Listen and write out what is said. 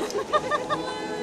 ハハハハ!